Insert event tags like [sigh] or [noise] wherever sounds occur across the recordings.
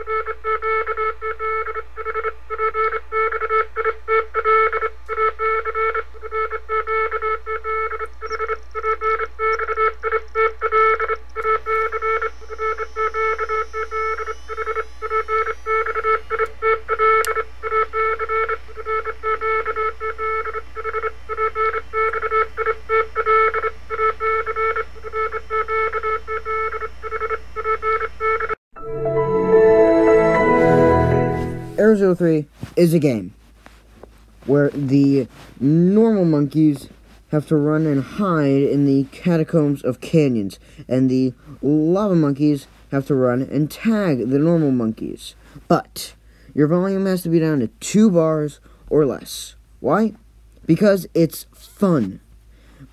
Thank [laughs] you. Air 03 is a game where the normal monkeys have to run and hide in the catacombs of canyons, and the lava monkeys have to run and tag the normal monkeys. But your volume has to be down to two bars or less. Why? Because it's fun.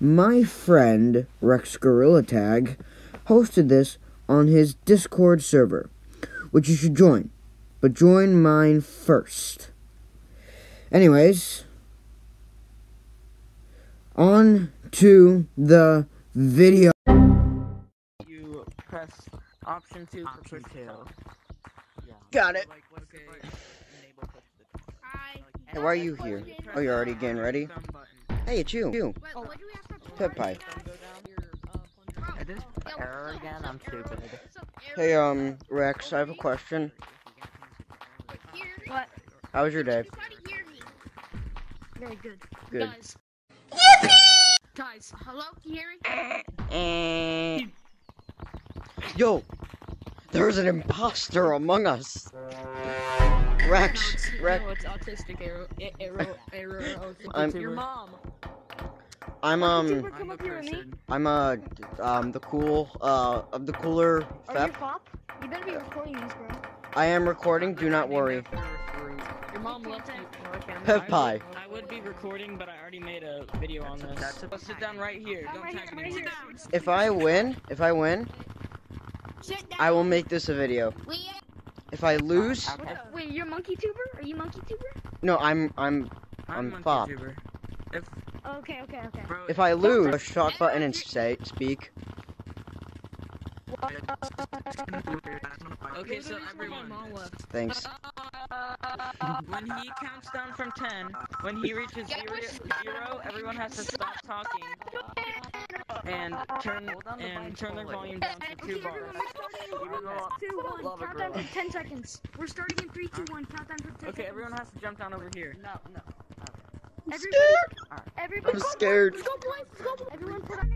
My friend Rex Gorilla Tag hosted this on his Discord server, which you should join. But join mine first. Anyways, on to the video. You press option two for push two. Got it. Like, Okay. button? Enable push the Hi. Hey, why are you here? Oh, you're already getting ready? Hey, it's you. You. What, what do we have for Pevpi. Thumb go down. Bro, Is this error again? I'm stupid. Hey, um, Rex, I have a question. Wait, hear me? What? How was your day? You gotta hear me. Very good. Good. Guys. Guys, hello? Can you hear me? Yo, there's an imposter among us. Rex, Rex, No, it's autistic arrow. a- Arrow. Arrow. arrow I'm- Your mom. I'm um, come I'm up the here with me. person. I'm uh, um, the cool, uh, of the cooler Are you pop? You better be recording these, bro. I am recording. Do not worry. Your mom left you. Pevpi. I would be recording, but I already made a video on this. Let's sit down right here. Don't right tag here, me. right here. If I win, if I win, Sit down. I will make this a video. If I lose, What the- Wait, you're monkey tuber? Are you monkey tuber? no, I'm, I'm, I'm I'm Monkey Fop. Tuber. If, Okay, okay, okay. bro, if I lose, push talk button and say, speak. Okay, so everyone, mom left. Thanks. Uh, when he counts down from 10, when he reaches zero, zero everyone has to stop talking and turn and turn their volume down to two Okay, bars. we're starting in two, one, countdown for 10 seconds. We're starting in 3, 2, 1, countdown for 10 Okay, everyone has to jump down over here. No, no. I'm Everybody, scared. everybody, I'm scared. Go, boys. Go, boys. Everyone put on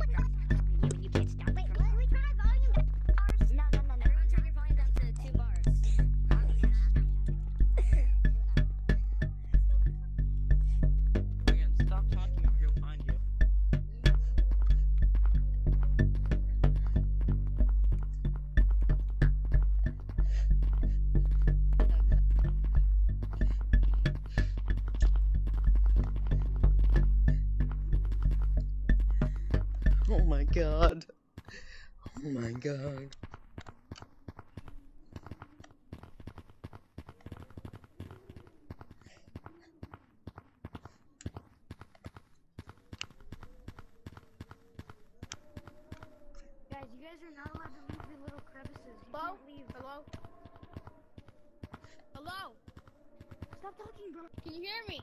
Oh my god. Oh my god. Guys, you guys are not allowed to leave the little crevices. You Hello? leave. Hello? Hello? Stop talking, bro. Can you hear me?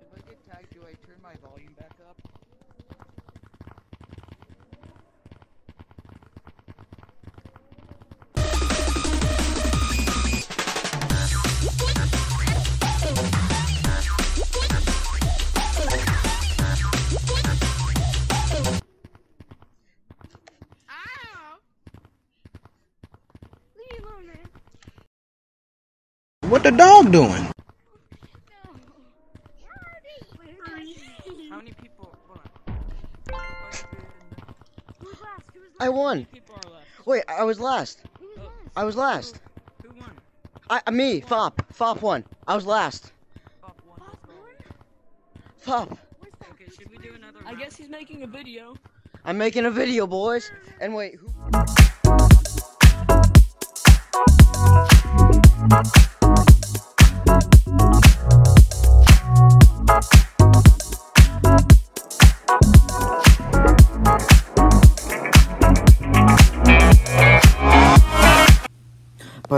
If I get tagged, do I turn my volume back up? What the dog doing? I won. many people are left? Wait, I was last. Oh. I was last. Who won? I, uh, me, Fop. Fop won. I was last. Fop won. Bob Let's go. won? Pop. Okay, should we do another I guess he's making a video. I'm making a video, boys. And wait, who?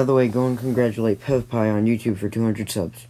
By the way, go and congratulate Pevpi on YouTube for 200 subs.